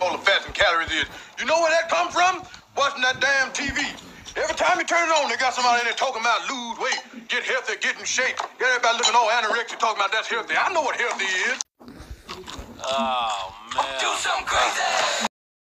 all the fats and calories is. You know where that come from? Watching that damn TV. Every time you turn it on, they got somebody in there talking about lose weight, get healthy, get in shape. Get everybody looking all anorexic talking about that's healthy. I know what healthy is. Ah. Uh.